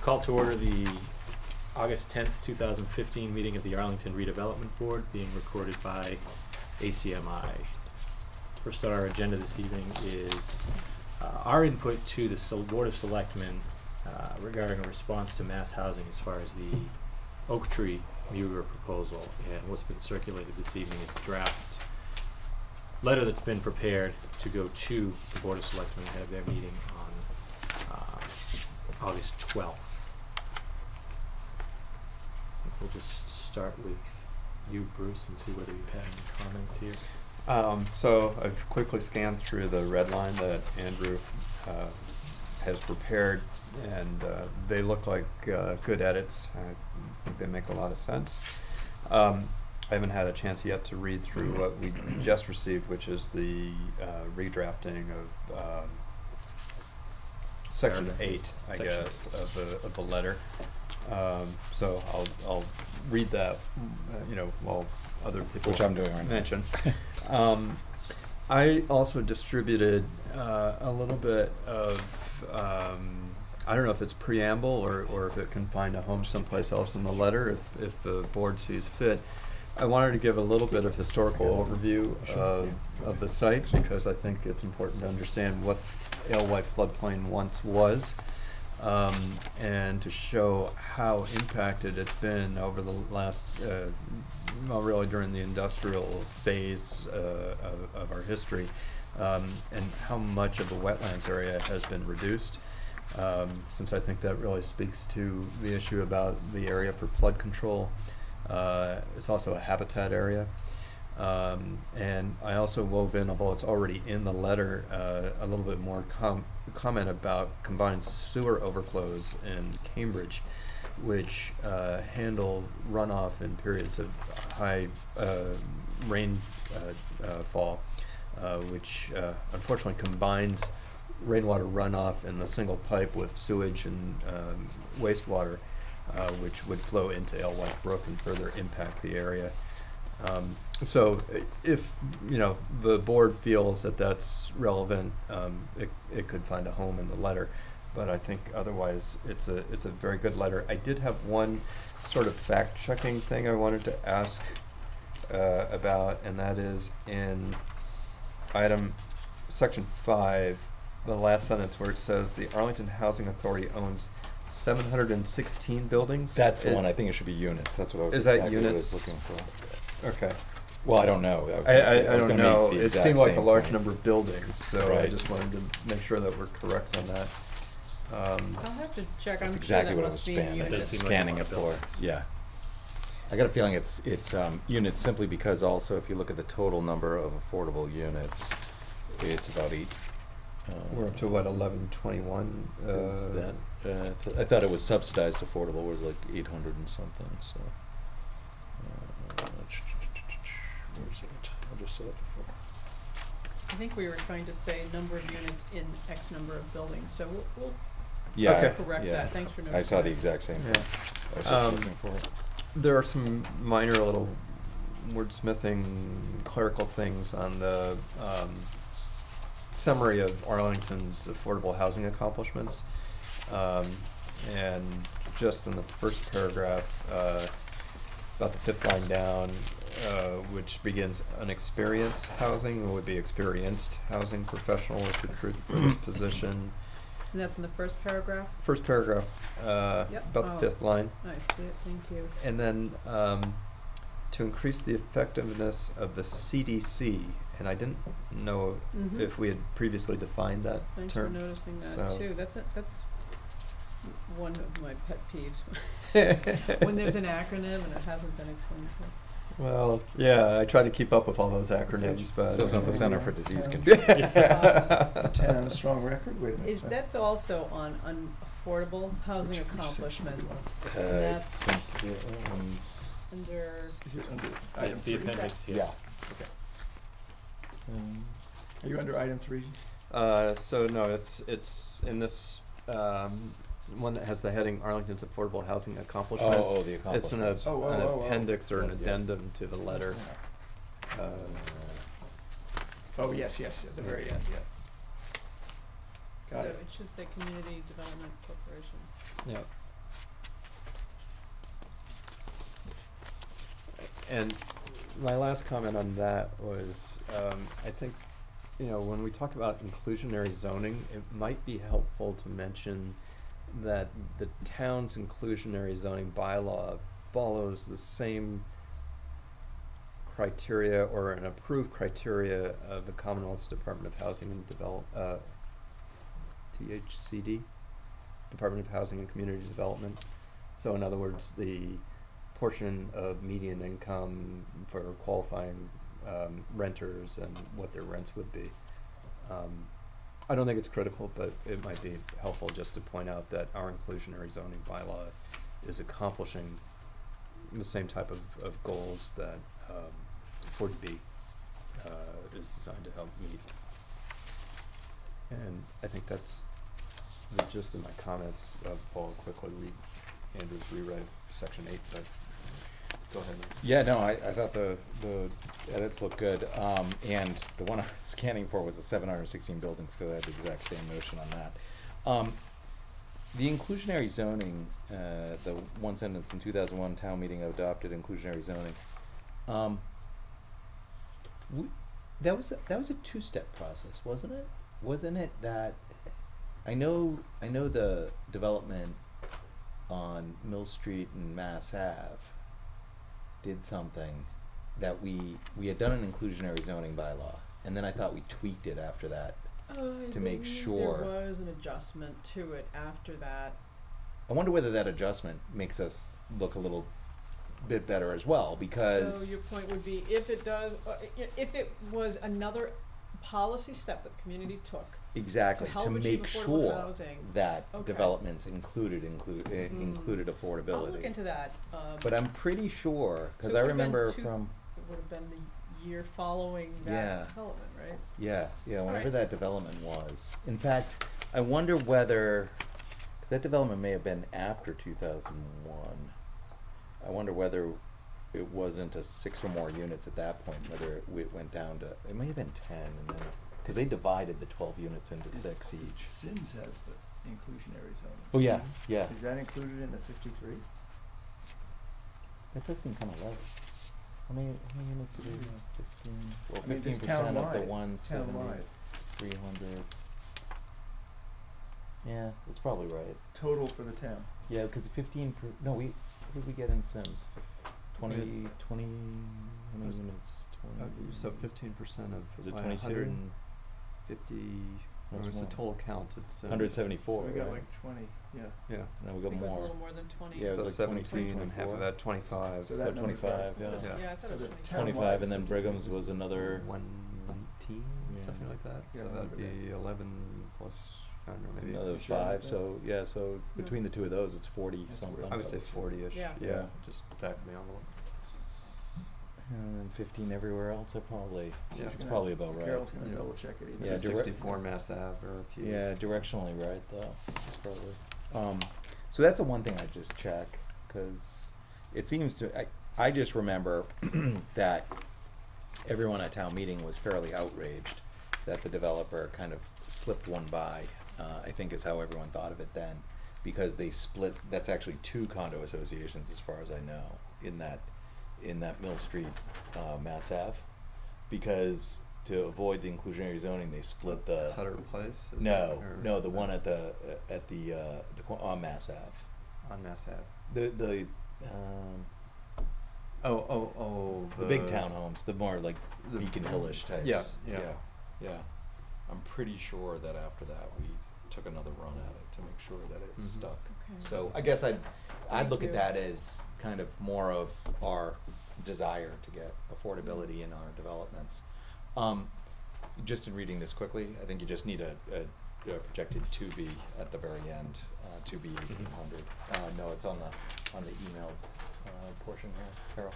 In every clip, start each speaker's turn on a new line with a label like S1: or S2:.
S1: Call to order the August tenth, two thousand fifteen meeting of the Arlington Redevelopment Board being recorded by ACMI. First on our agenda this evening is uh, our input to the Board of Selectmen uh, regarding a response to mass housing as far as the Oak Tree Mugar proposal. And what's been circulated this evening is a draft letter that's been prepared to go to the Board of Selectmen ahead of their meeting on uh, August twelfth. We'll just start with you, Bruce, and see whether you've any comments here.
S2: Um, so I've quickly scanned through the red line that Andrew, uh, has prepared, and, uh, they look like, uh, good edits. I think they make a lot of sense. Um, I haven't had a chance yet to read through what we just received, which is the, uh, redrafting of, um, section eight, I
S1: Section
S2: guess, of the, of the letter. Um, so I'll, I'll read that, uh, you know, while other people
S3: Which I'm doing right now.
S2: mention. Um, I also distributed uh, a little bit of, um, I don't know if it's preamble or, or if it can find a home someplace else in the letter, if, if the board sees fit. I wanted to give a little bit of historical overview of, of the site because I think it's important to understand what Alewife floodplain once was. Um, and to show how impacted it's been over the last, uh, well, really during the industrial phase uh, of, of our history, um, and how much of the wetlands area has been reduced. Um, since I think that really speaks to the issue about the area for flood control. Uh, it's also a habitat area. Um, and I also wove in, although it's already in the letter, uh, a little bit more com- comment about combined sewer overflows in Cambridge, which uh, handle runoff in periods of high uh, rain uh, uh, fall, uh, which unfortunately combines rainwater runoff in the single pipe with sewage and um, wastewater, which would flow into Alewife Brook and further impact the area. Um, so if, you know, the board feels that that's relevant, um, it, it could find a home in the letter. But I think otherwise, it's a, it's a very good letter. I did have one sort of fact-checking thing I wanted to ask, uh, about, and that is in item, section five, the last sentence where it says, the Arlington Housing Authority owns seven hundred and sixteen buildings.
S3: That's the
S2: It-
S3: one, I think it should be units, that's what I was
S2: Is that
S3: exactly what I
S2: units?
S3: was looking for.
S2: Okay.
S3: Well, I don't know. was
S2: I,
S3: gonna
S2: I,
S3: say-
S2: I
S3: was
S2: don't
S3: gonna
S2: know,
S3: make the
S2: it
S3: exact
S2: seemed like a
S3: same
S2: large
S3: point.
S2: number of buildings, so I
S3: Right.
S2: just wanted to make sure that we're correct on that. Um,
S4: I'll have to check, I'm
S3: That's
S4: sure
S3: exactly
S4: that
S3: what I was
S4: must be
S3: spanning,
S1: That does
S4: units.
S1: like a
S3: scanning
S1: lot
S3: it
S1: of
S3: for,
S1: buildings.
S3: yeah. I got a feeling it's, it's, um, units simply because also if you look at the total number of affordable units, it's about eight. uh,
S2: we're up to what, eleven twenty-one, uh.
S3: Is that, uh, th- I thought it was subsidized affordable was like eight hundred and something, so. uh, Where is it? I just saw it before.
S4: I think we were trying to say number of units in X number of buildings, so we'll, we'll
S3: Yeah, I-
S4: correct
S3: yeah.
S4: that, thanks for noticing.
S3: I saw the
S4: that.
S3: exact same
S2: Yeah.
S3: thing. I was just
S2: Um,
S3: looking for it.
S2: There are some minor little wordsmithing clerical things on the, um, summary of Arlington's affordable housing accomplishments. Um, and just in the first paragraph, uh, about the fifth line down, uh, which begins unexperienced housing, would be experienced housing professional is recruited for this position.
S4: And that's in the first paragraph?
S2: First paragraph, uh,
S4: Yep.
S2: about
S4: Oh.
S2: the fifth line.
S4: I see it, thank you.
S2: And then um, to increase the effectiveness of the CDC, and I didn't know
S4: Mhm.
S2: if we had previously defined that
S4: Thanks for
S2: term.
S4: noticing that
S2: So-
S4: too, that's, a- that's one of my pet peeves. When there's an acronym and it hasn't been explained before.
S2: Well, yeah, I try to keep up with all those acronyms, but
S3: So it's not the Center for Disease Control.
S5: Ten on a strong record, wait a minute.
S4: Is,
S5: so-
S4: that's also on unaffordable housing
S5: Which- which section
S4: accomplishments.
S3: Uh, I
S4: That's-
S3: think it owns-
S4: under,
S5: Is it under
S1: It's
S5: item
S1: the
S5: three?
S1: appendix here.
S3: Yeah. Um,
S5: Are you under item three?
S2: Uh, so no, it's it's in this um, one that has the heading Arlington's Affordable Housing Accomplishments.
S3: Oh, oh, the accomplishments.
S2: It's an, a-
S5: Oh,
S2: an
S5: oh, oh.
S2: appendix or an
S3: Yeah.
S2: addendum to the letter. Uh,
S5: Oh, yes, yes, at the very end, yeah. Got
S4: it.
S5: So it
S4: should say Community Development Corporation.
S2: Yeah. And my last comment on that was, um, I think, you know, when we talk about inclusionary zoning, it might be helpful to mention that the town's inclusionary zoning bylaw follows the same criteria or an approved criteria of the Commonwealth's Department of Housing and Develop, uh, DHCD, Department of Housing and Community Development. So in other words, the portion of median income for qualifying um, renters and what their rents would be. Um, I don't think it's critical, but it might be helpful just to point out that our inclusionary zoning bylaw is accomplishing the same type of, of goals that um, 40B uh, is designed to help meet. And I think that's the gist of my comments. Uh, Paul, quickly read Andrew's rewrite section eight, but go ahead.
S3: Yeah, no, I, I thought the, the edits looked good, um, and the one I was scanning for was the seven hundred sixteen buildings, cause I had the exact same notion on that. Um, the inclusionary zoning, uh, the one sentence in two thousand one town meeting adopted inclusionary zoning, um,
S6: W- That was, a- that was a two-step process, wasn't it? Wasn't it that, I know, I know the development on Mill Street and Mass Ave did something that we, we had done an inclusionary zoning bylaw, and then I thought we tweaked it after that.
S4: I
S6: To make
S4: believe
S6: sure-
S4: There was an adjustment to it after that.
S3: I wonder whether that adjustment makes us look a little bit better as well, because.
S4: So your point would be, if it does, uh, i- if it was another policy step that the community took
S3: Exactly,
S4: to
S3: to,
S4: help achieve
S3: make
S4: affordable
S3: sure
S4: housing.
S3: that
S4: Okay.
S3: developments included, include, uh,
S4: Mhm.
S3: included affordability.
S4: I'll look into that. Um,
S3: But I'm pretty sure,
S4: So
S3: cause
S4: it
S3: I
S4: would've been
S3: remember
S4: two-
S3: from,
S4: It would have been the year following
S3: Yeah.
S4: that development, right?
S3: yeah, yeah, whenever
S4: Alright.
S3: that development was. In fact, I wonder whether, cause that development may have been after two thousand one. I wonder whether it wasn't a six or more units at that point, whether it w- went down to, it may have been ten and then, cause they divided the twelve units into
S5: Is-
S3: six
S5: is
S3: each.
S5: Symmes has the inclusionary zone.
S3: Oh, yeah, yeah.
S5: Is that included in the fifty-three?
S3: That does seem kind of low. How many, how many units do they have? Fifteen, well,
S5: I mean,
S3: fifteen
S5: this
S3: percent of the
S5: townwide,
S3: one seventy,
S5: Townwide,
S3: three hundred. Yeah, that's probably right.
S5: total for the town.
S3: Yeah, because fifteen per, no, we, what did we get in Symmes? Fif- Twenty, twenty, how many
S2: was-
S3: units?
S2: Uh,
S3: Twenty.
S2: so fifteen percent of
S3: Was it twenty-two?
S2: 150,
S3: No,
S2: or
S3: it's
S2: was the
S3: more.
S2: total count? It's uh,
S3: Hundred
S5: So we got
S3: right?
S5: like twenty, yeah.
S2: Yeah.
S3: And then we
S4: I
S3: got
S4: think it was a
S3: more.
S4: little more than twenty.
S3: Yeah, it
S2: so
S3: was like 20,
S2: 17 and half
S3: 24.
S2: of that 25.
S5: So that
S3: About
S5: number's
S3: 25,
S5: right.
S3: yeah.
S2: Yeah.
S4: Yeah, I thought
S5: So
S4: it was
S5: the
S4: twenty.
S5: town-
S3: Twenty-five, and then Brigham's was another,
S2: 119,
S3: Yeah.
S2: something like that.
S5: Yeah,
S2: so
S5: I
S2: that'd
S5: remember
S2: be 11 plus, I don't know, maybe.
S3: another
S5: sure
S3: five,
S5: that?
S3: so, yeah, so between the two of those, it's forty
S5: That's
S3: something.
S5: worth
S2: I would say 40 ish.
S4: Yeah.
S3: Yeah.
S2: Just back of the envelope.
S3: And then fifteen everywhere else, I probably,
S2: Yeah.
S3: it's
S5: gonna-
S3: probably about right.
S5: Carol's gonna
S2: Yeah.
S5: double check it.
S3: Yeah, direct-
S2: 264 Mass Ave or a few.
S3: Yeah, directionally right though. It's probably. Um, so that's the one thing I just check because it seems to. I I just remember that everyone at town meeting was fairly outraged that the developer kind of slipped one by. Uh, I think is how everyone thought of it then, because they split. That's actually two condo associations, as far as I know, in that in that Mill Street, uh, Mass Ave, because to avoid the inclusionary zoning, they split the
S2: Cutter Place? is
S3: no,
S2: that- or-
S3: no, the one at the uh, at the uh, the co- on Mass Ave.
S2: On Mass Ave.
S3: The the um,
S2: Oh, oh, oh.
S3: the big townhomes, the more like
S2: the-
S3: Beacon Hillish types.
S2: Yeah,
S3: yeah,
S2: yeah.
S3: yeah. I'm pretty sure that after that we took another run at it to make sure that it
S2: Mhm.
S3: stuck.
S4: Okay.
S3: So I guess I'd I'd
S4: Thank
S3: look
S4: you.
S3: at that as kind of more of our desire to get affordability in our developments. Um, just in reading this quickly, I think you just need a, a, a projected two B at the very end, uh, two B eighteen hundred. Uh, no, it's on the on the emailed uh, portion here, Carol.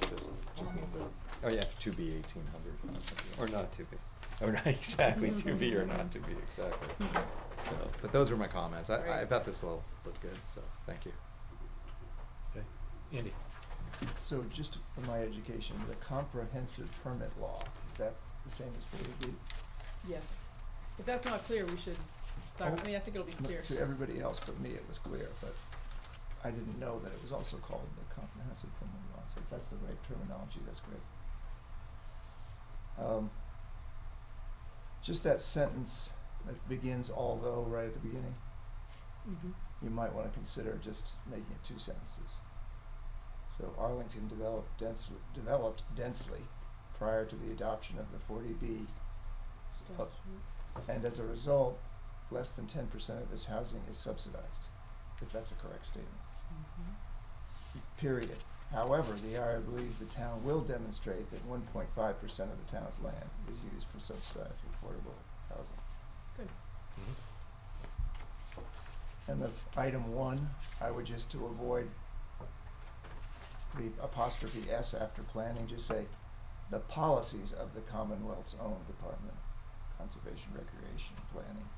S3: Just, just needs a
S2: Oh, yeah.
S3: two B eighteen hundred.
S2: Or not too big.
S3: Or not exactly to be or not to be exactly. So, but those were my comments. I, I
S4: Great.
S3: thought this will look good. So, thank you.
S1: Okay. Andy?
S5: So just for my education, the comprehensive permit law, is that the same as forty B?
S4: Yes. If that's not clear, we should, clar- I mean, I think it'll be clear.
S5: To everybody else but me, it was clear, but I didn't know that it was also called the comprehensive permit law, so if that's the right terminology, that's great. Um, just that sentence that begins although right at the beginning,
S4: Mm-hmm.
S5: you might wanna consider just making it two sentences. So Arlington developed densely, developed densely prior to the adoption of the forty B, and as a result, less than ten percent of its housing is subsidized, if that's a correct statement.
S4: Mm-hmm.
S5: Period. However, the IRA believes the town will demonstrate that one point five percent of the town's land is used for subsidized affordable housing.
S4: Good.
S5: And the item one, I would just to avoid the apostrophe S after planning, just say, the policies of the Commonwealth's own Department of Conservation, Recreation, and Planning.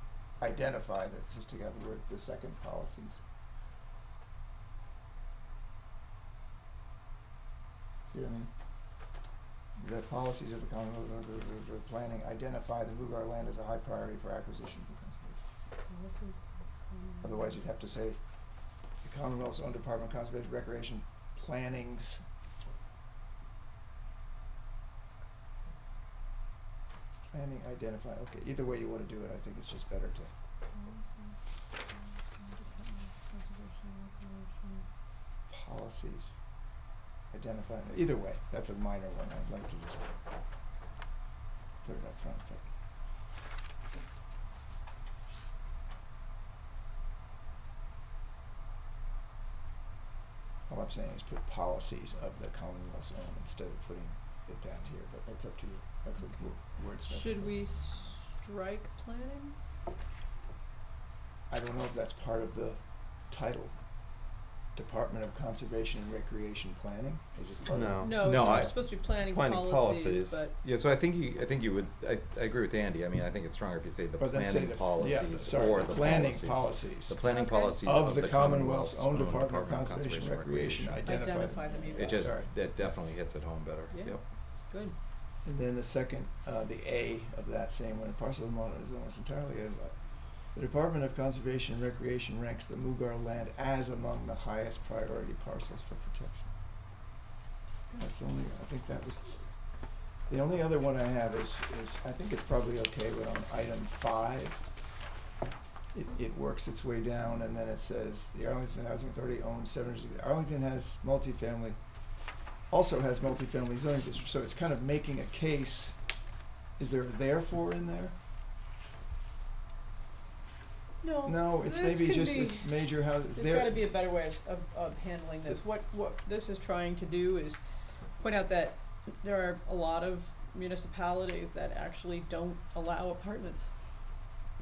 S5: Identify that, just to have the word, the second policies. See what I mean? The policies of the Commonwealth, the planning identify the Mugar land as a high priority for acquisition for conservation. Otherwise, you'd have to say, the Commonwealth's own Department of Conservation, Recreation, Plannings. Planning, identify, okay, either way you wanna do it, I think it's just better to, policies, identify, either way, that's a minor one, I'd like to just put it up front, but. I'm saying is put policies of the Commonwealth own instead of putting it down here, but that's up to you, that's a wo- wordsmith.
S4: Should we strike planning?
S5: I don't know if that's part of the title. Department of Conservation and Recreation Planning, is it part of?
S2: No.
S4: No,
S3: No,
S4: it's
S3: I-
S4: supposed to be planning
S2: Planning
S4: policies,
S2: policies.
S4: but
S3: Yeah, so I think you, I think you would, I, I agree with Andy, I mean, I think it's stronger if you say the
S5: Or then say
S3: planning
S5: the- yeah,
S3: policies
S5: sorry,
S3: or
S5: the
S3: the
S5: planning
S3: policies.
S5: policies.
S3: The planning
S4: Okay.
S3: policies
S5: Of the Commonwealth's own
S3: own
S5: Department of Conservation and Recreation, identify.
S4: Identify them, you
S3: It just,
S5: Sorry.
S3: that definitely hits it home better,
S4: Yeah.
S3: yep.
S4: good.
S5: And then the second, uh, the A of that same one, parcel of land is almost entirely owned by. The Department of Conservation and Recreation ranks the Mugar land as among the highest priority parcels for protection. That's only, I think that was, the only other one I have is, is, I think it's probably okay, but on item five, it, it works its way down and then it says, the Arlington Housing Authority owns seven, Arlington has multifamily, also has multifamily zoning district, so it's kind of making a case. Is there a therefore in there?
S4: No.
S5: No, it's
S4: this
S5: maybe
S4: can
S5: just,
S4: be-
S5: it's major houses,
S4: There's
S5: there.
S4: gotta be a better way of, of handling this. What, what this is trying to do is point out that there are a lot of municipalities that actually don't allow apartments,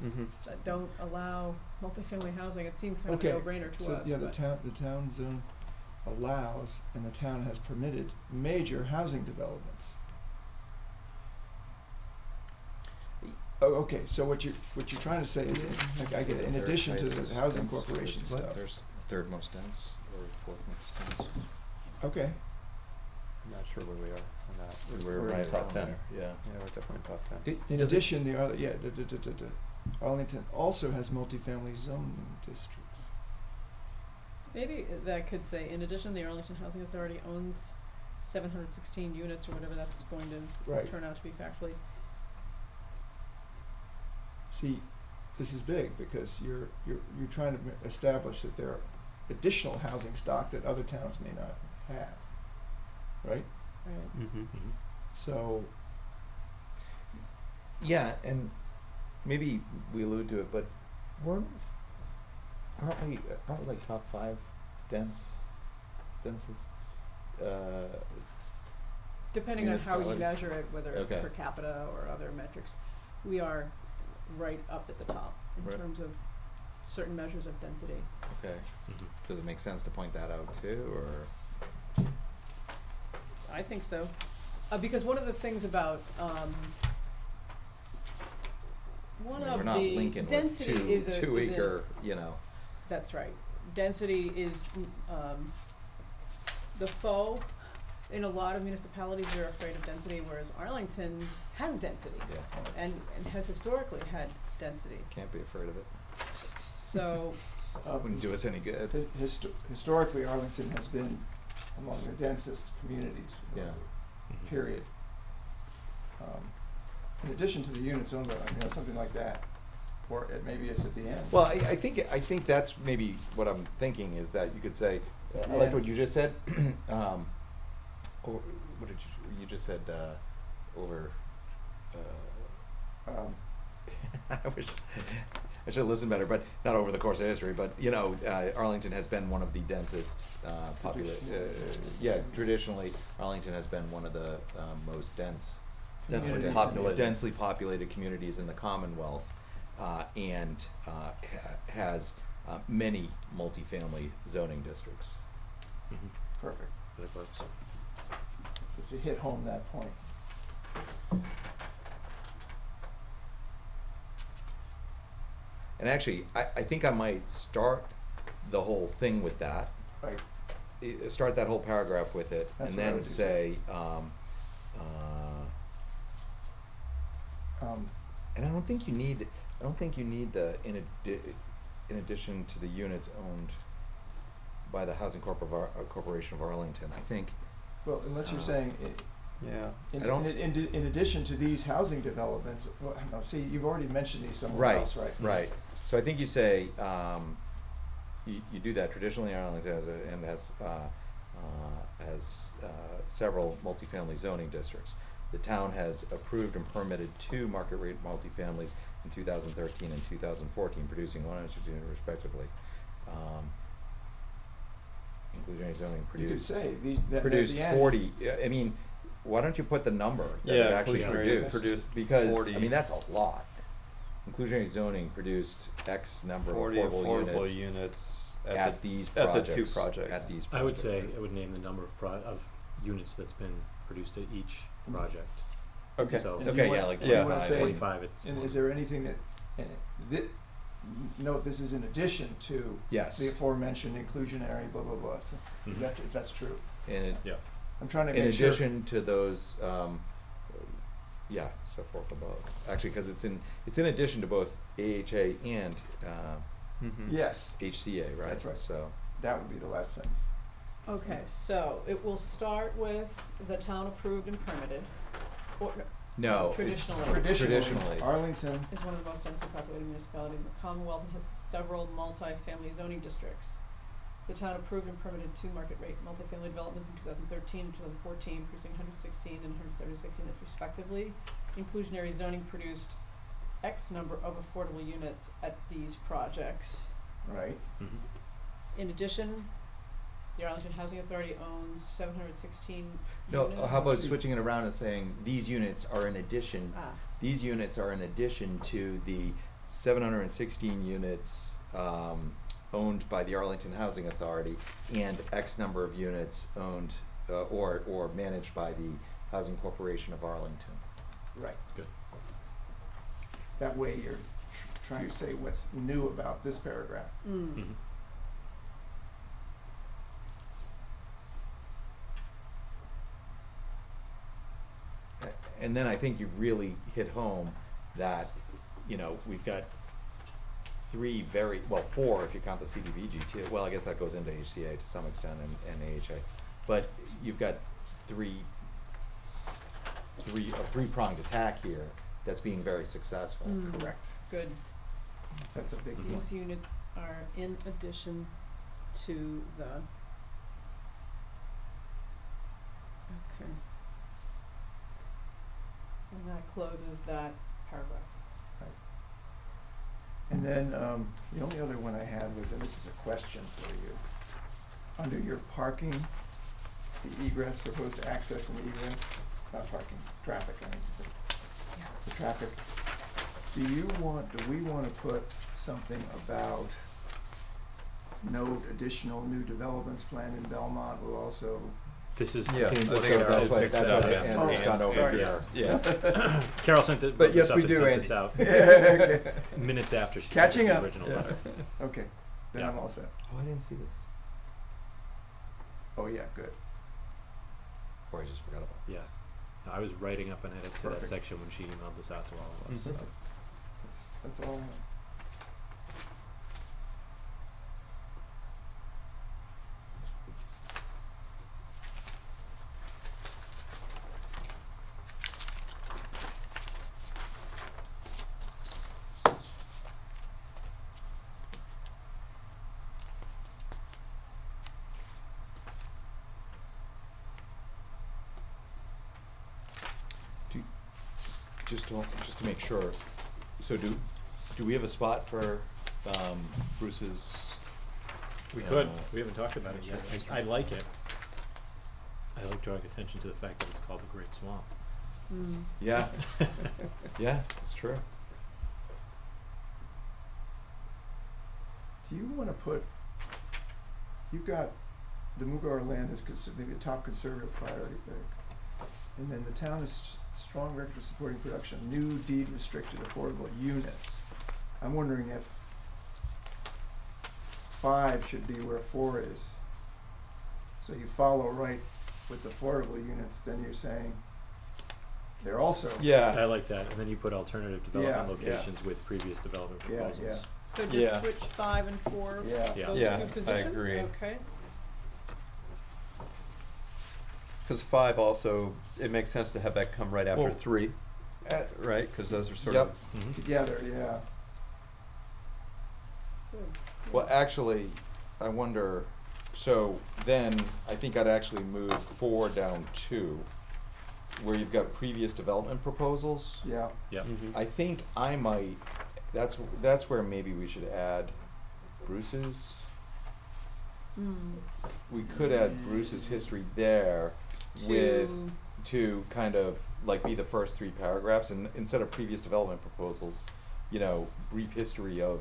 S2: Mm-hmm.
S4: that don't allow multifamily housing. It seems kind of a
S5: Okay,
S4: no-brainer to
S5: So,
S4: us,
S5: yeah, the
S4: but-
S5: town, the town zone allows, and the town has permitted major housing developments. Oh, okay, so what you, what you're trying to say is, like, I get it, in
S3: Third
S5: addition to
S3: highest
S5: the housing
S3: dense-
S5: corporation
S3: what?
S5: stuff.
S3: There's third most dense or fourth most dense.
S5: Okay,
S2: I'm not sure where we are on that.
S3: We're
S5: We're
S3: right
S2: top 10.
S3: there, yeah.
S2: Yeah, we're definitely top ten.
S3: Did-
S5: in
S3: does it-
S5: addition, the, Arl- yeah, the, the, the, the, the, Arlington also has multifamily zoning districts.
S4: Maybe that could say, in addition, the Arlington Housing Authority owns seven hundred sixteen units or whatever that's going to
S5: Right.
S4: turn out to be factually.
S5: See, this is big because you're, you're, you're trying to establish that there are additional housing stock that other towns may not have, right?
S4: Right.
S2: Mm-hmm.
S5: So,
S3: Yeah, and maybe we allude to it, but weren't, aren't we, aren't we like top five dense, densest, uh,
S4: Depending on how you
S3: Municipalities.
S4: measure it, whether
S3: Okay.
S4: per capita or other metrics, we are right up at the top in
S3: Right.
S4: terms of certain measures of density.
S3: okay,
S1: Mhm.
S3: does it make sense to point that out too, or?
S4: I think so. Uh, because one of the things about, um, one
S3: I mean,
S4: of
S3: We're not
S4: the
S3: linking with
S4: density
S3: two,
S4: is a,
S3: two
S4: is a-
S3: acre, you know,
S4: that's right. Density is, um, the foe. In a lot of municipalities, they're afraid of density, whereas Arlington has density
S3: yeah,
S4: and, and has historically had density.
S3: can't be afraid of it.
S4: So,
S5: Uh,
S3: Wouldn't do us any good.
S5: hi- histo- historically, Arlington has been among the densest communities.
S3: Yeah.
S1: Mhm.
S5: Period. Um, in addition to the units owned by, you know, something like that, or it, maybe it's at the end.
S3: Well, I, I think I think that's maybe what I'm thinking is that you could say, I like what you just said. um, or what did you you just said uh, over? Uh,
S5: Um,
S3: I wish I should have listened better, but not over the course of history. But you know, uh, Arlington has been one of the densest uh, popula- uh, yeah, traditionally, Arlington has been one of the um, most dense,
S2: Densely
S5: Communities.
S2: populated.
S3: densely populated communities in the Commonwealth, uh, and uh, ha- has uh, many multifamily zoning districts.
S1: Mhm.
S5: perfect.
S1: That works.
S5: So to hit home that point.
S3: And actually, I, I think I might start the whole thing with that.
S5: Right.
S3: I- Start that whole paragraph with it,
S5: That's
S3: and
S5: what I
S3: then
S5: would do.
S3: say, um, uh,
S5: Um,
S3: and I don't think you need, I don't think you need the in addi- in addition to the units owned by the Housing Corp of Ar- uh, Corporation of Arlington. I think,
S5: well, unless you're
S3: Uh,
S5: saying, i-
S2: Yeah.
S5: in,
S3: I don't-
S5: in, in, in addition to these housing developments, well, no, see, you've already mentioned these somewhere
S3: right,
S5: else, right?
S3: right. So I think you say, um, you, you do that traditionally Arlington has a, and has, uh, uh, has, uh, several multifamily zoning districts. The town has approved and permitted two market rate multifamilies in two thousand thirteen and two thousand fourteen, producing one hundred sixty respectively. Um, inclusionary zoning
S5: You
S3: produced.
S5: could say, the, that, at
S3: produced
S5: the end.
S3: forty, I mean, why don't you put the number that it
S2: Yeah,
S3: actually
S2: inclusionary
S3: produced?
S2: produced
S3: Because,
S2: 40.
S3: I mean, that's a lot. Inclusionary zoning produced X number of
S2: Forty
S3: affordable
S2: affordable
S3: units
S2: units
S3: at
S2: at the,
S3: these
S2: at the
S3: projects.
S2: two projects.
S3: At these projects.
S1: I would say I would name the number of pro- of units that's been produced at each
S5: Mm.
S1: project.
S2: Okay.
S1: So
S5: And do
S3: Okay,
S5: you
S3: yeah,
S5: want-
S3: like
S5: do you wanna
S3: 25.
S5: say-
S1: twenty-five. It's
S5: And
S1: more.
S5: is there anything that, and thi- note, this is in addition to
S3: Yes,
S5: the aforementioned inclusionary, blah, blah, blah, so, is
S1: Mhm.
S5: that, if that's true?
S3: in, it-
S1: Yeah.
S5: I'm trying to
S3: in
S5: make sure.
S3: addition to those, um, yeah, so forth above. Actually, because it's in, it's in addition to both AHA and, uh,
S2: Mhm.
S5: Yes,
S3: HCA, right?
S5: That's right.
S3: So,
S5: that would be the last sentence.
S4: Okay, so it will start with the town approved and permitted, or,
S3: no,
S4: Traditionally.
S5: Traditionally,
S3: Traditionally.
S5: Arlington,
S4: is one of the most densely populated municipalities in the Commonwealth and has several multi-family zoning districts. The town approved and permitted two market rate multifamily developments in two thousand thirteen and two thousand fourteen, producing hundred sixteen and hundred seventy-six units respectively. Inclusionary zoning produced X number of affordable units at these projects.
S5: right.
S4: In addition, the Arlington Housing Authority owns seven hundred sixteen
S3: no,
S4: units.
S3: how about switching it around and saying, these units are in addition
S4: Ah,
S3: These units are in addition to the seven hundred and sixteen units, um, owned by the Arlington Housing Authority and X number of units owned, uh, or, or managed by the Housing Corporation of Arlington.
S5: right.
S1: Good.
S5: That way you're tr- trying to say what's new about this paragraph.
S4: mm.
S1: Mhm.
S3: And then I think you've really hit home that, you know, we've got three very, well, four if you count the CDBG too. Well, I guess that goes into HCA to some extent and, and AHA. But you've got three, three, a three-pronged attack here that's being very successful.
S4: Mm.
S5: Correct.
S4: Good.
S5: That's a big
S1: Mhm.
S5: deal.
S4: These units are in addition to the. Okay. And that closes that paragraph.
S5: And then, um, the only other one I had was, and this is a question for you. Under your parking, the egress, proposed access and egress, not parking, traffic, I mean to say. The traffic, do you want, do we wanna put something about no additional new developments planned in Belmont will also,
S1: This is.
S2: Yeah,
S3: I think
S2: I
S3: so
S2: it
S3: that's what, that's what
S2: up,
S3: Ann
S2: yeah.
S3: done
S5: Oh,
S3: over
S5: sorry.
S3: here.
S2: Yeah.
S1: Carol sent it.
S2: But yes,
S1: this up
S2: we
S1: and
S2: do,
S1: sent this out
S5: okay,
S1: minutes after she
S5: Catching
S1: us
S5: up.
S1: the original
S2: Yeah.
S1: letter.
S5: okay, then
S1: Yeah.
S5: I'm all set.
S3: Oh, I didn't see this.
S5: Oh, yeah, good,
S3: Or I just forgot about it.
S1: Yeah. No, I was writing up an edit to that
S5: Perfect.
S1: section when she emailed this out to all of us.
S2: Mhm.
S5: that's, that's all I have.
S3: Just to, just to make sure, so do, do we have a spot for, um, Bruce's?
S1: We could,
S3: uh,
S1: we haven't talked about it yet. I, I like it. I like drawing attention to the fact that it's called the Great Swamp.
S4: Mm.
S3: Yeah, yeah, that's true.
S5: Do you wanna put, you've got the Mugar land is considered maybe a top conservative priority, Vic. And then the town has s- strong record of supporting production of new deed restricted affordable units. I'm wondering if five should be where four is. So you follow right with the affordable units, then you're saying they're also.
S1: Yeah, I
S3: Yeah,
S1: like that, and then you put alternative development
S5: yeah.
S1: locations with previous development
S5: Yeah,
S1: proposals.
S5: yeah.
S4: So
S2: Yeah.
S4: just switch five and four,
S5: Yeah.
S1: Yeah.
S4: those
S2: Yeah,
S4: two
S2: I
S4: positions,
S2: agree.
S4: okay?
S2: Because five also, it makes sense to have that come right after
S3: Well,
S2: three,
S5: Uh,
S2: right? Because those are sort
S3: Yep.
S2: of
S1: Mhm.
S5: together, yeah.
S3: Well, actually, I wonder, so then I think I'd actually move four down two, where you've got previous development proposals.
S5: Yeah,
S1: Yeah.
S3: I think I might, that's, that's where maybe we should add Bruce's.
S4: Mm.
S3: We could add Bruce's history there with,
S4: To-
S3: to kind of like be the first three paragraphs and instead of previous development proposals, you know, brief history of,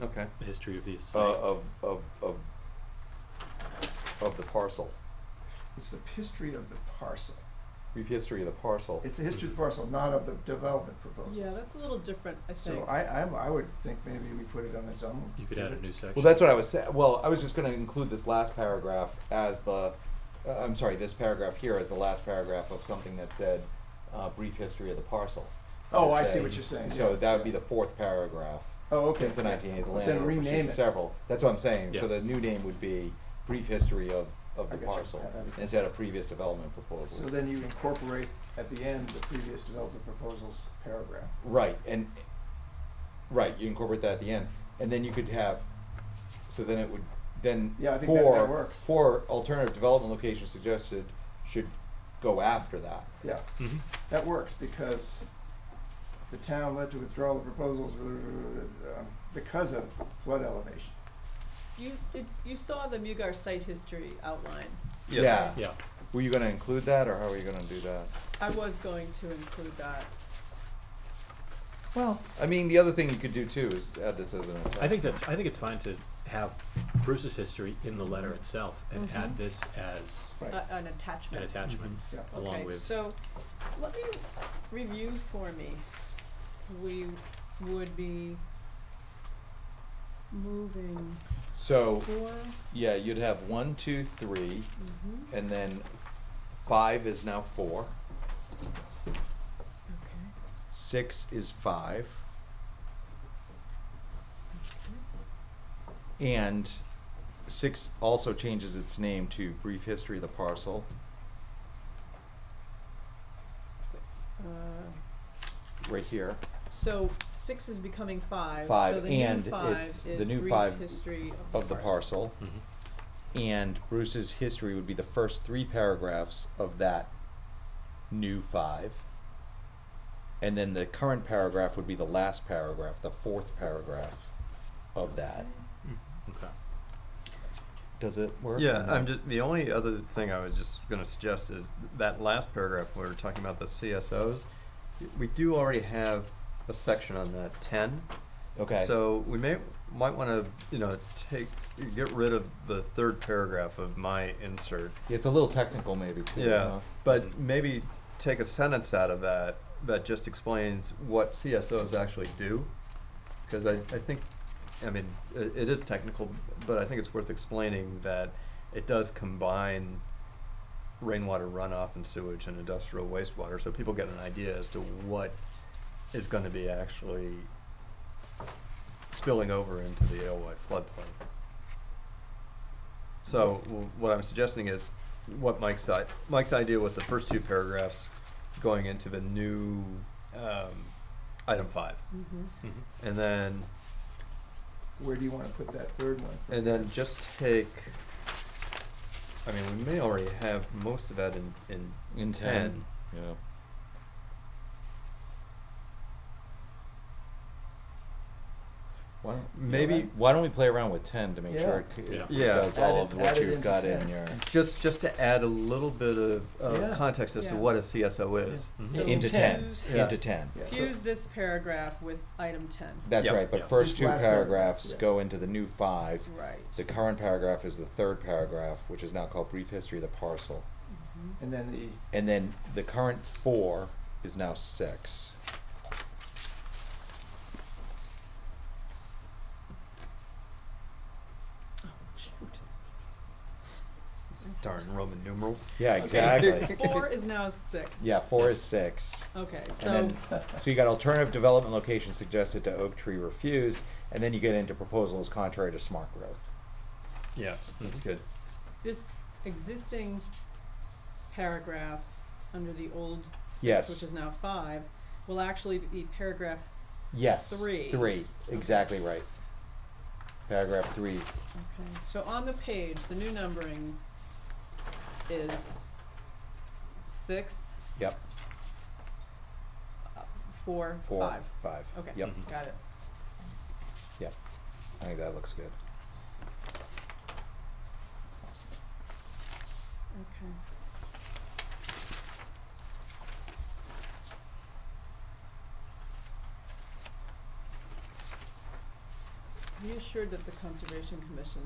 S2: okay.
S1: History of the
S3: uh, of, of, of, of the parcel.
S5: it's the history of the parcel.
S3: Brief history of the parcel.
S5: It's the history of the parcel, not of the development proposal.
S4: Yeah, that's a little different, I think.
S5: So I, I'm, I would think maybe we put it on its own.
S1: You could add a new section.
S3: Well, that's what I was saying. Well, I was just going to include this last paragraph as the, uh, I'm sorry, this paragraph here as the last paragraph of something that said, uh, brief history of the parcel.
S5: Oh,
S3: I'd
S5: see what you're saying,
S3: So
S5: yeah,
S3: that would be the fourth paragraph.
S5: Oh, okay.
S3: Since the nineteen eighty, the
S5: But then
S3: landowner
S5: rename it.
S3: several. That's what I'm saying.
S1: Yeah.
S3: So the new name would be brief history of, of the
S5: got you.
S3: parcel
S5: Yeah, that'd
S3: instead of previous development proposals.
S5: So then you incorporate at the end the previous development proposals paragraph.
S3: Right, and, right, you incorporate that at the end, and then you could have, so then it would, then
S5: Yeah, I think that- that
S3: four,
S5: works.
S3: four alternative development locations suggested should go after that.
S5: Yeah,
S1: Mhm.
S5: that works because the town led to withdrawal of proposals uh, because of flood elevations.
S4: You, it, you saw the Mugar site history outline.
S2: Yes.
S3: Yeah.
S1: Yeah.
S3: Were you gonna include that, or how are you gonna do that?
S4: I was going to include that.
S3: Well, I mean, the other thing you could do too is add this as an attachment.
S1: I think that's, I think it's fine to have Bruce's history in the letter itself and
S4: Mhm.
S1: add this as
S5: Right.
S4: Uh, an attachment.
S1: an attachment.
S5: Yeah.
S1: along
S4: okay,
S1: with-
S4: so let me review for me. We would be moving
S3: So,
S4: four.
S3: yeah, you'd have one, two, three,
S4: Mm-hmm.
S3: and then five is now four,
S4: Okay.
S3: six is five, and six also changes its name to brief history of the parcel.
S4: Uh,
S3: right here.
S4: So six is becoming five.
S3: Five,
S4: so the
S3: and
S4: new five
S3: it's
S4: is
S3: the new
S4: brief
S3: five
S4: history of the
S3: of the parcel.
S1: Mhm.
S3: And Bruce's history would be the first three paragraphs of that new five. And then the current paragraph would be the last paragraph, the fourth paragraph of that.
S1: Okay.
S3: Does it work?
S2: Yeah, I'm just, the only other thing I was just gonna suggest is that last paragraph where we're talking about the CSOs, we do already have a section on that, ten.
S3: Okay.
S2: So we may, might wanna, you know, take, get rid of the third paragraph of my insert.
S3: It's a little technical maybe too.
S2: Yeah,
S3: huh?
S2: but maybe take a sentence out of that that just explains what CSOs actually do. Cause I, I think, I mean, it, it is technical, but I think it's worth explaining that it does combine rainwater runoff and sewage and industrial wastewater, so people get an idea as to what is gonna be actually spilling over into the Alewife floodplain. So what I'm suggesting is what Mike's i- Mike's idea with the first two paragraphs going into the new um, item five,
S4: Mm-hmm.
S1: Mhm.
S2: and then
S5: Where do you wanna put that third one?
S2: and then just take. I mean, we may already have most of that in in
S3: In
S2: ten.
S3: ten. Yeah. Why don't,
S2: Maybe
S3: why don't we play around with ten to make
S5: Yeah.
S3: sure it, c- it
S2: Yeah.
S3: does
S5: Add
S3: all
S5: it-
S3: of what
S5: it
S3: you've
S5: into
S3: got in
S5: 10.
S3: your
S2: just just to add a little bit of, of
S5: Yeah.
S2: context as to
S4: Yeah.
S2: what a CSO is.
S1: Mhm.
S4: So
S3: into ten,
S4: fuse-
S2: Yeah.
S3: into ten.
S5: Yeah, so-
S4: Fuse this paragraph with item ten.
S3: That's
S2: Yep.
S3: right. But
S1: Yep.
S3: first
S5: This
S3: two
S5: last paragraph,
S3: paragraphs
S5: yeah.
S3: go into the new five.
S4: Right.
S3: The current paragraph is the third paragraph, which is now called brief history of the parcel,
S4: Mhm.
S5: And then the,
S3: and then the current four is now six.
S4: Oh, shoot.
S2: Darn Roman numerals.
S3: Yeah,
S4: Okay.
S3: exactly.
S4: Four is now six.
S3: yeah, four is six.
S4: Okay,
S3: And
S4: so,
S3: then, so you got alternative development location suggested to Oak Tree refused, and then you get into proposals contrary to smart growth.
S2: Yeah, that's
S1: Mhm.
S2: good.
S4: this existing paragraph under the old six,
S3: Yes.
S4: which is now five, will actually be paragraph,
S3: Yes.
S4: Three.
S3: Three. Exactly right. Paragraph three.
S4: okay, so on the page, the new numbering is six,
S3: Yep.
S4: uh, four,
S3: Four.
S4: five.
S3: Five.
S4: Okay,
S3: Yep.
S4: Got it. Yep.
S3: I think that looks good.
S4: Okay. Are you assured that the Conservation Commission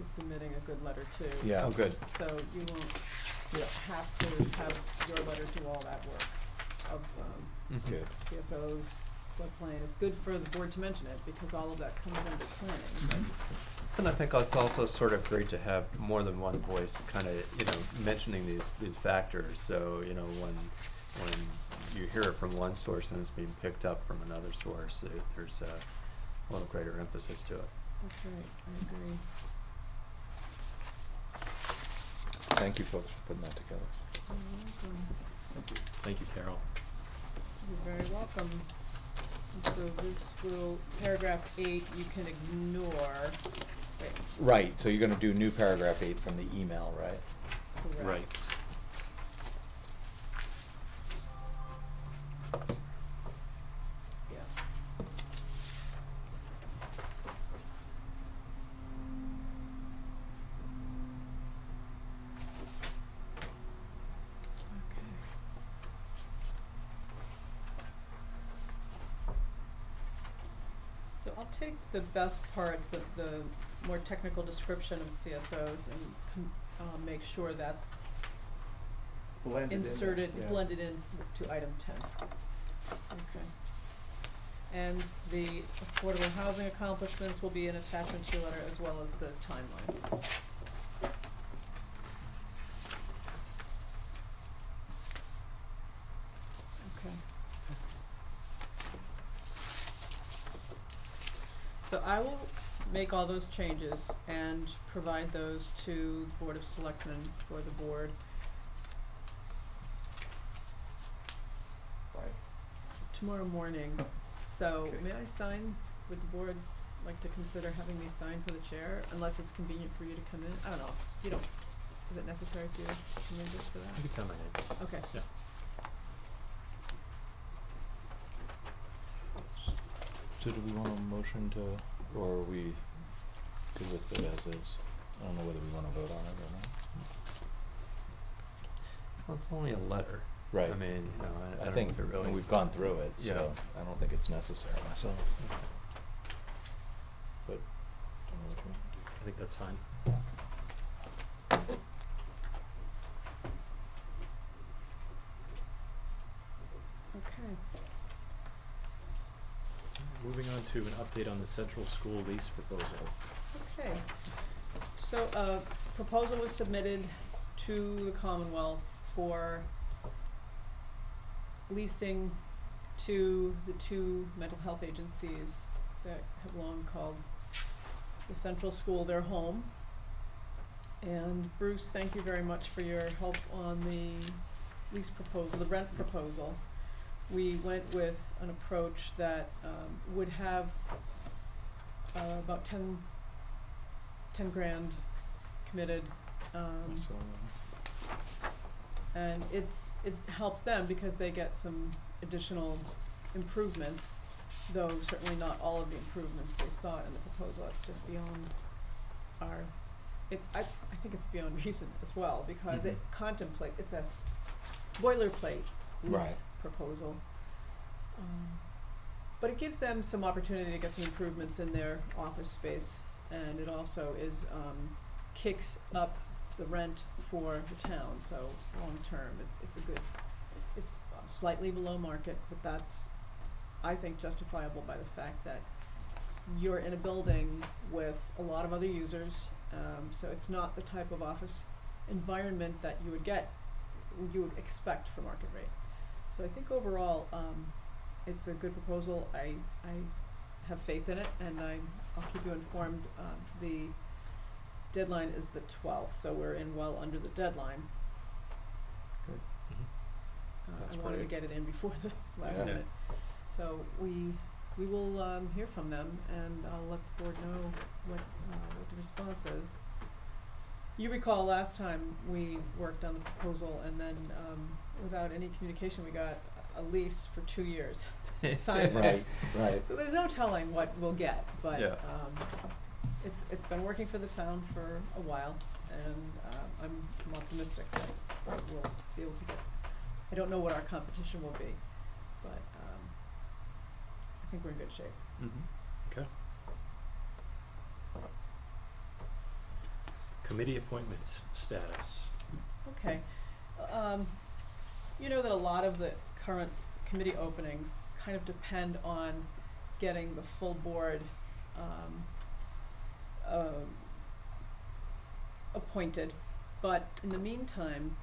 S4: is submitting a good letter too.
S3: Yeah.
S2: Oh, good.
S4: So you won't
S5: yeah,
S4: have to have your letter do all that work of um
S3: Good.
S4: CSOs, floodplain. It's good for the board to mention it because all of that comes under planning.
S2: And I think it's also sort of great to have more than one voice kind of, you know, mentioning these, these factors. So, you know, when, when you hear it from one source and it's being picked up from another source, there, there's a little greater emphasis to it.
S4: That's right, I agree.
S3: Thank you, folks, for putting that together.
S4: You're welcome.
S1: Thank you, Carol.
S4: You're very welcome. And So this will, paragraph eight, you can ignore, wait,
S3: Right. So you're going to do new paragraph eight from the email, right?
S4: correct.
S1: Right.
S4: Yeah. Okay. So I'll take the best parts, the, the more technical description of CSOs and com- uh, make sure that's
S5: blended in
S4: inserted,
S5: yeah.
S4: blended in to item ten. Okay. And the affordable housing accomplishments will be an attachment to your letter as well as the timeline. Okay. So I will make all those changes and provide those to the Board of Selectmen for the board
S5: Right.
S4: tomorrow morning. Oh, so
S5: Okay.
S4: may I sign, would the board like to consider having me sign for the chair, unless it's convenient for you to come in? I don't know, you don't, is it necessary for you to come in just for that?
S1: You can sign my name.
S4: Okay, Yeah.
S3: So do we want a motion to, or are we good with it as is? I don't know whether we want to vote on it or not.
S2: Well, it's only a letter.
S3: Right.
S2: I mean, you know, I, I
S3: I
S2: don't
S3: think
S2: know if it really.
S3: we've gone through it, so
S2: Yeah.
S3: I don't think it's necessary myself. But don't know what you want.
S1: I think that's fine.
S4: okay.
S1: Moving on to an update on the central school lease proposal.
S4: Okay, so a proposal was submitted to the Commonwealth for leasing to the two mental health agencies that have long called the central school their home. And Bruce, thank you very much for your help on the lease proposal, the rent proposal. We went with an approach that um would have uh about ten ten grand committed, um,
S3: So,
S4: and it's, it helps them because they get some additional improvements, though certainly not all of the improvements they saw in the proposal, it's just beyond our, it, I, I think it's beyond reason as well, because it contemplate, it's a boilerplate
S3: Right.
S4: lease proposal. Um, but it gives them some opportunity to get some improvements in their office space, and it also is, um, kicks up the rent for the town, so long-term, it's, it's a good, it's slightly below market, but that's, I think justifiable by the fact that you're in a building with a lot of other users, um, so it's not the type of office environment that you would get, you would expect for market rate. So I think overall, um, it's a good proposal, I, I have faith in it, and I, I'll keep you informed, um, the deadline is the twelfth, so we're in well under the deadline.
S2: Good.
S1: Mhm.
S4: Uh,
S3: That's
S4: I wanted to
S3: great.
S4: get it in before the last
S3: Yeah.
S4: minute. So we, we will, um, hear from them and I'll let the board know what, uh, what the response is. You recall last time we worked on the proposal and then, um, without any communication, we got a lease for two years. Signed.
S3: Right, right.
S4: So there's no telling what we'll get, but,
S2: Yeah.
S4: um, it's, it's been working for the town for a while and, uh, I'm, I'm optimistic that we'll be able to get, I don't know what our competition will be, but, um, I think we're in good shape.
S2: Mm-hmm.
S1: Okay. Committee appointments status.
S4: Okay, um, you know that a lot of the current committee openings kind of depend on getting the full board, um, um, appointed. But in the meantime,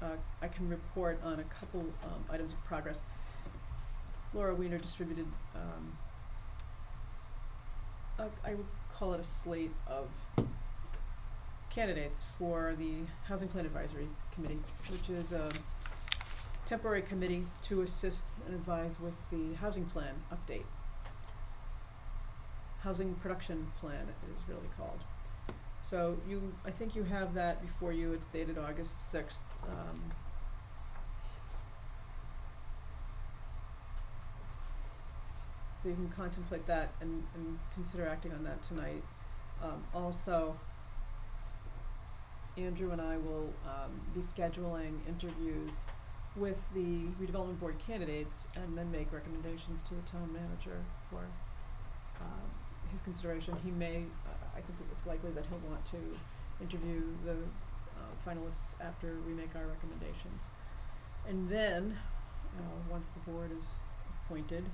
S4: uh, I can report on a couple, um, items of progress. Laura Wiener distributed, um, a, I would call it a slate of candidates for the Housing Plan Advisory Committee, which is a temporary committee to assist and advise with the housing plan update. Housing production plan it is really called. So you, I think you have that before you, it's dated August sixth, um. So you can contemplate that and, and consider acting on that tonight. Um, also, Andrew and I will um, be scheduling interviews with the redevelopment board candidates and then make recommendations to the town manager for um, his consideration. He may, uh, I think it's likely that he'll want to interview the uh, finalists after we make our recommendations. And then, uh, once the board is appointed,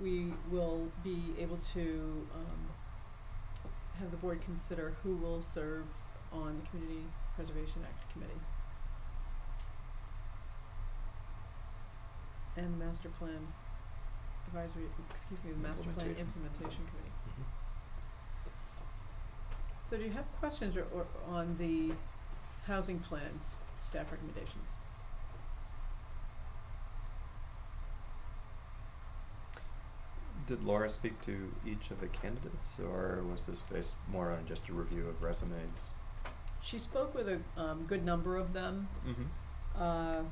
S4: we will be able to um, have the board consider who will serve on the Community Preservation Act Committee. And Master Plan Advisory, excuse me, the Master Plan
S3: Implementation.
S4: Implementation Committee.
S1: Mhm.
S4: So do you have questions or, or on the housing plan staff recommendations?
S2: Did Laura speak to each of the candidates, or was this based more on just a review of resumes?
S4: She spoke with a um, good number of them.
S2: Mm-hmm.
S4: Uh,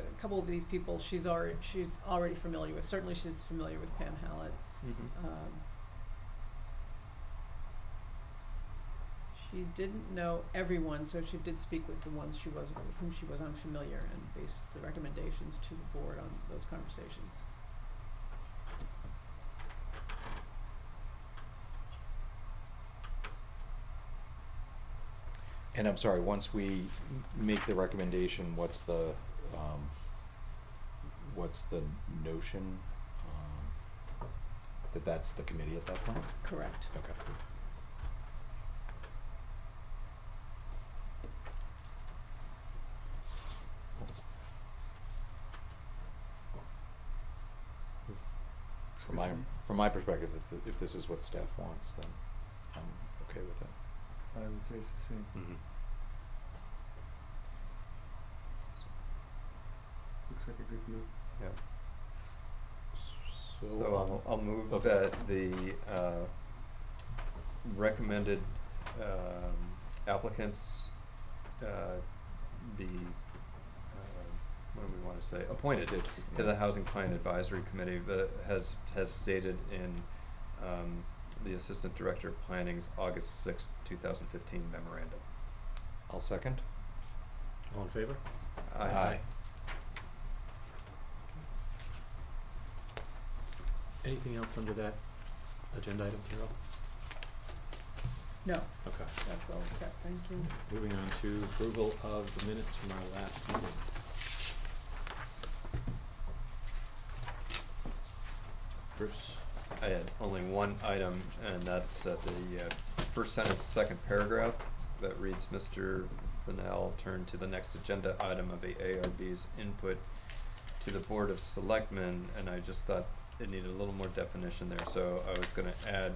S4: a couple of these people she's already she's already familiar with. Certainly, she's familiar with Pam Hallett.
S2: Mm-hmm.
S4: Um, she didn't know everyone, so she did speak with the ones she was with whom she was unfamiliar, and based the recommendations to the board on those conversations.
S3: And I'm sorry, once we m- make the recommendation, what's the, um, what's the notion? um, That that's the committee at that point?
S4: Correct.
S3: Okay. From my, from my perspective, if, th- if this is what staff wants, then I'm okay with it.
S5: I would say it's the same.
S1: Mhm.
S5: Looks like a good group.
S2: Yeah.
S3: So,
S2: So I'll, I'll move
S3: okay.
S2: that the, uh, recommended, um, applicants, uh, be, uh, what do we wanna say, appointed to the Housing Plan Advisory Committee, but has, has stated in, um, the Assistant Director of Planning's August sixth, two thousand fifteen memorandum.
S3: I'll second.
S1: All in favor?
S3: Aye.
S1: Anything else under that agenda item, Carol?
S4: No,
S1: Okay.
S4: that's all set, thank you.
S1: Moving on to approval of the minutes from our last meeting.
S2: Bruce? I had only one item, and that's at the, uh, first sentence, second paragraph, that reads, Mr. Bunnell turned to the next agenda item of the ARB's input to the Board of Selectmen, and I just thought it needed a little more definition there, so I was gonna add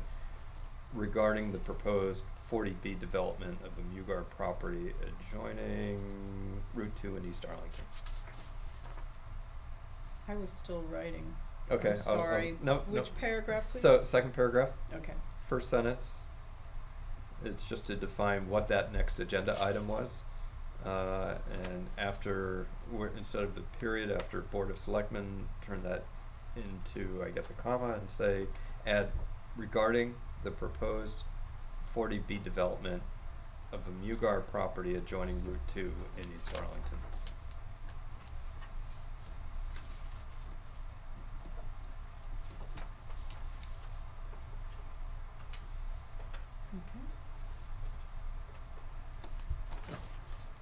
S2: regarding the proposed forty B development of the Mugar property adjoining Route two in East Arlington.
S4: I was still writing.
S2: Okay,
S4: I'm
S2: I'll- I'll-
S4: sorry.
S2: no, no.
S4: Which paragraph, please?
S2: So, second paragraph,
S4: Okay,
S2: first sentence is just to define what that next agenda item was. Uh, and after, instead of the period after Board of Selectmen, turn that into, I guess, a comma and say, add regarding the proposed forty B development of the Mugar property adjoining Route two in East Arlington.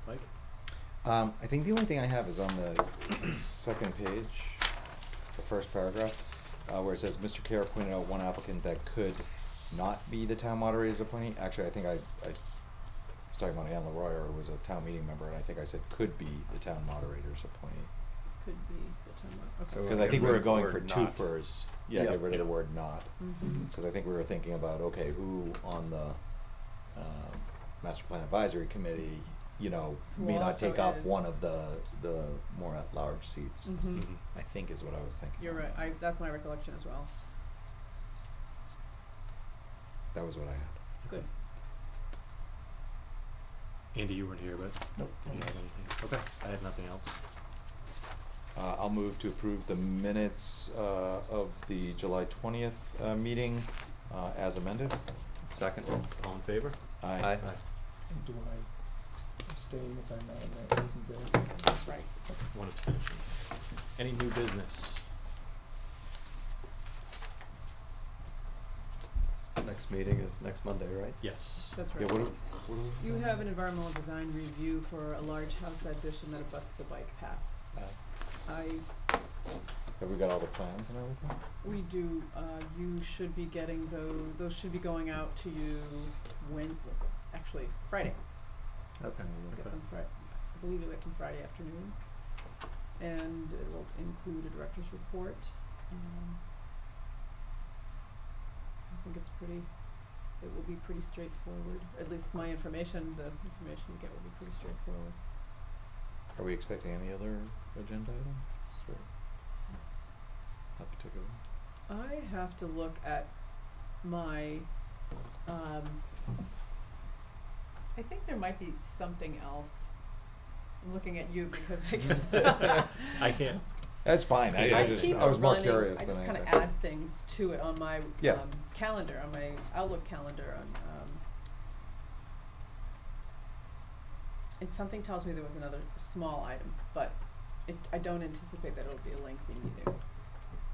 S1: Mike?
S3: Um, I think the only thing I have is on the second page, the first paragraph, uh, where it says, Mr. Kerr pointed out one applicant that could not be the town moderator's appointee. Actually, I think I, I was talking about Ann Leroy, who was a town meeting member, and I think I said could be the town moderator's appointee.
S4: Could be the town time, okay.
S3: Cause I think we were going for
S2: not.
S3: two furs, yeah,
S2: Yeah.
S3: get rid of the word not.
S4: Mhm.
S3: Cause I think we were thinking about, okay, who on the, um, master plan advisory committee, you know,
S4: Who
S3: may not take up
S4: is-
S3: one of the, the more at-large seats,
S4: Mhm.
S1: Mhm.
S3: I think is what I was thinking.
S4: You're right, I, that's my recollection as well.
S3: That was what I had.
S4: Good.
S1: Andy, you weren't here, but
S5: Nope.
S1: did you have anything? Okay, I had nothing else.
S3: Uh, I'll move to approve the minutes, uh, of the July twentieth, uh, meeting, uh, as amended.
S2: Second?
S1: All in favor?
S3: Aye.
S2: Aye.
S5: And do I abstain if I'm not in that wasn't there?
S4: That's right.
S1: One abstention. Any new business?
S2: Next meeting is next Monday, right?
S1: Yes.
S4: That's
S3: Yeah,
S4: right.
S3: what do, what do we?
S4: You have an environmental design review for a large house addition that abuts the bike path. I,
S3: Have we got all the plans and everything?
S4: we do, uh, you should be getting those, those should be going out to you when, actually, Friday.
S2: Okay.
S4: So you'll get
S1: Okay.
S4: them Fri- I believe you'll get them Friday afternoon. And it will include a director's report. Um, I think it's pretty, it will be pretty straightforward, at least my information, the information you get will be pretty straightforward.
S3: Are we expecting any other agenda items or? Not particularly.
S4: I have to look at my, um, I think there might be something else. I'm looking at you because I can.
S1: I can't,
S3: That's fine, I, I just,
S4: keep
S3: I was
S4: it
S3: more
S4: running.
S3: curious
S4: I
S3: than
S4: just kinda add things to it on my,
S3: Yeah.
S4: um, calendar, on my Outlook calendar, on, um. And something tells me there was another small item, but it, I don't anticipate that it'll be a lengthy meeting.
S1: do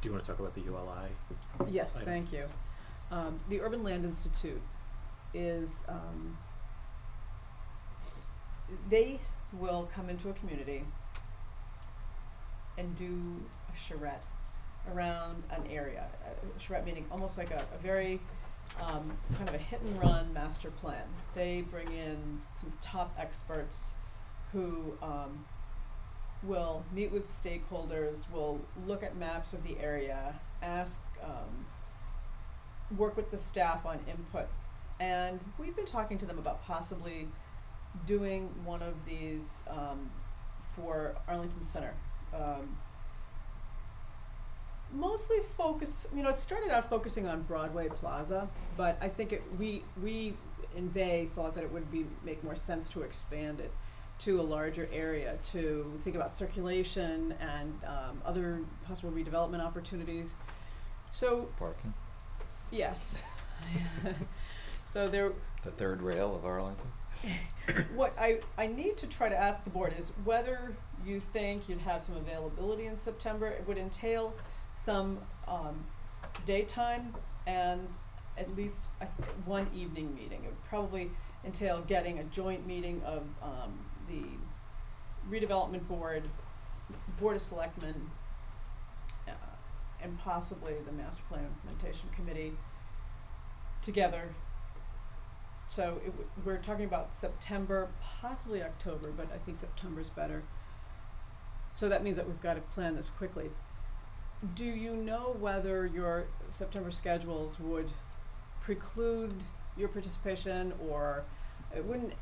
S1: you wanna talk about the ULI?
S4: Yes,
S1: item.
S4: thank you. Um, the Urban Land Institute is, um, they will come into a community and do a charrette around an area. A charrette meaning almost like a, a very, um, kind of a hit and run master plan. They bring in some top experts who, um, will meet with stakeholders, will look at maps of the area, ask, um, work with the staff on input. And we've been talking to them about possibly doing one of these um, for Arlington Center. Um, mostly focus, you know, it started out focusing on Broadway Plaza, but I think it, we, we and they thought that it would be, make more sense to expand it to a larger area to think about circulation and um, other possible redevelopment opportunities. So
S3: Parking,
S4: yes, so there
S3: the third rail of Arlington.
S4: what I, I need to try to ask the board is whether you think you'd have some availability in September. It would entail some um, daytime and at least one evening meeting. It would probably entail getting a joint meeting of um, the redevelopment board, board of selectmen, uh, and possibly the master plan implementation committee together so it, we're talking about September, possibly October, but I think September's better. So that means that we've got to plan this quickly. Do you know whether your September schedules would preclude your participation or it wouldn't,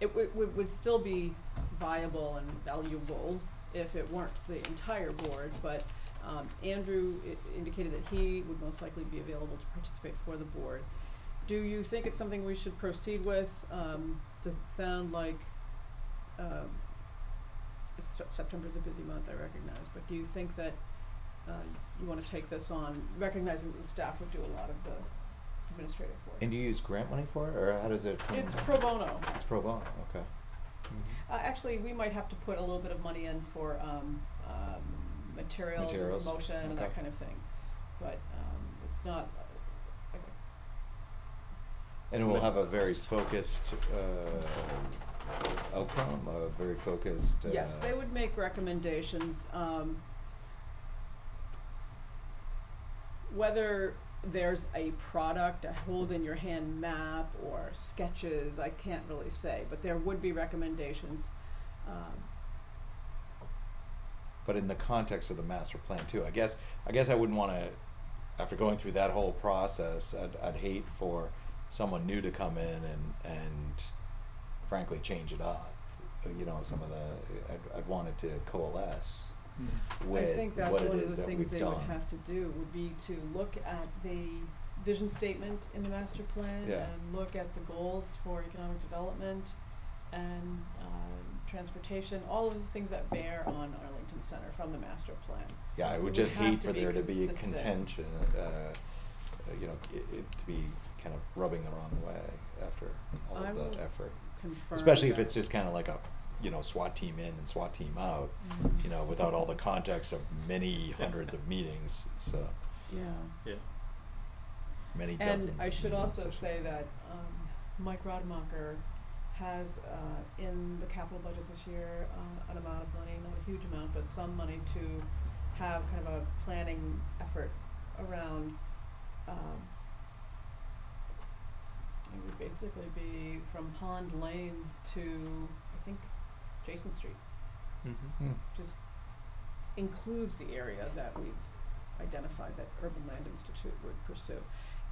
S4: it would, would, still be viable and valuable if it weren't the entire board, but um, Andrew indicated that he would most likely be available to participate for the board. Do you think it's something we should proceed with? Um, does it sound like, um, it's- September's a busy month, I recognize, but do you think that, uh, you wanna take this on, recognizing that the staff would do a lot of the administrative work?
S3: And do you use grant money for it, or how does it? come-
S4: It's pro bono.
S3: It's pro bono, okay.
S4: Uh, actually, we might have to put a little bit of money in for, um, um, materials and
S3: Materials,
S4: promotion and that kind of thing, but, um, it's not, uh,
S3: And it will have a very focused, uh, outcome, a very focused, uh.
S4: Yes, they would make recommendations, um, whether there's a product, a hold in your hand map or sketches, I can't really say, but there would be recommendations. Um,
S3: but in the context of the master plan too. I guess I guess I wouldn't want to, after going through that whole process, I'd, I'd hate for someone new to come in and and frankly change it up. Uh, You know, some of the I'd, I'd want it to coalesce with
S4: I think that's
S3: what
S4: one of the
S3: that
S4: things they
S3: done.
S4: would have to do, would be to look at the vision statement in the master plan
S3: Yeah.
S4: and look at the goals for economic development and, um, transportation, all of the things that bear on Arlington Center from the master plan.
S3: yeah, I would
S4: would
S3: just
S4: have
S3: hate for
S4: be
S3: there to be a contention, uh, uh, you know, it, it to be kind of rubbing the wrong way after all
S4: I
S3: of the effort. Especially if it's just kind of like a, you know, SWAT team in and SWAT team out,
S4: Mhm.
S3: you know, without all the context of many hundreds of meetings, so
S4: Yeah.
S1: Yeah.
S3: many dozens
S4: And
S3: of
S4: I should also say
S3: say.
S4: that um, Mike Rademacher has uh, in the capital budget this year uh, an amount of money, not a huge amount, but some money to have kind of a planning effort around. Um, it would basically be from Pond Lane to I think Jason Street,
S3: Hmm.
S4: just includes the area that we've identified that Urban Land Institute would pursue.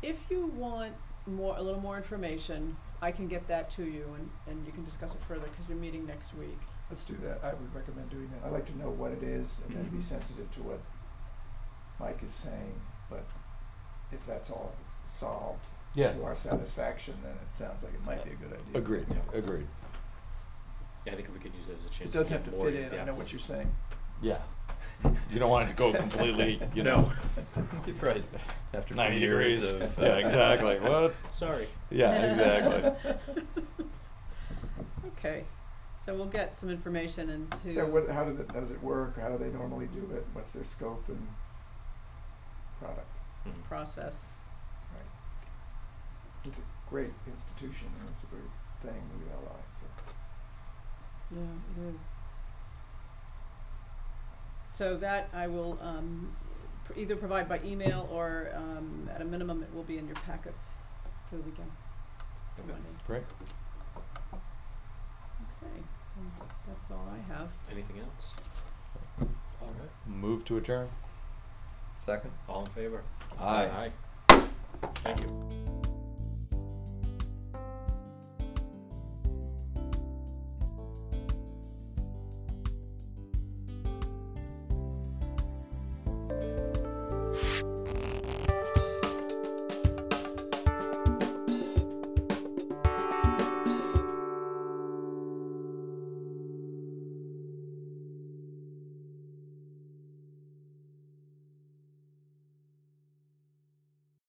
S4: If you want more, a little more information, I can get that to you and, and you can discuss it further, cause you're meeting next week.
S5: Let's do that. I would recommend doing that. I'd like to know what it is and then be
S4: Mhm.
S5: sensitive to what Mike is saying, but if that's all solved
S3: Yeah,
S5: to our satisfaction, then it sounds like it might be a good idea.
S3: agreed, Yeah. agreed,
S1: Yeah, I think if we could use it as a chance
S5: It
S1: to
S5: does
S1: get
S5: have to
S1: more
S5: fit
S1: in
S5: in, I know what you're saying.
S3: yeah. You don't want it to go completely, you
S1: No.
S3: know,
S2: You'd after some
S3: ninety
S2: years
S3: degrees,
S2: of.
S3: yeah, exactly, what?
S1: Sorry.
S3: Yeah, exactly.
S4: Okay, so we'll get some information into.
S5: Yeah, what, how did it, how does it work? How do they normally do it? What's their scope and product?
S1: Mhm.
S4: process.
S5: Right. It's a great institution and it's a great thing, the ULI, so.
S4: Yeah, it is. So that I will um pr- either provide by email or um at a minimum it will be in your packets for the weekend. for
S3: Okay.
S4: Monday.
S3: Great.
S4: Okay, and that's all I have.
S1: Anything else? All right.
S3: Move to adjourn.
S2: Second?
S1: All in favor?
S3: Aye.
S1: Aye. Thank you.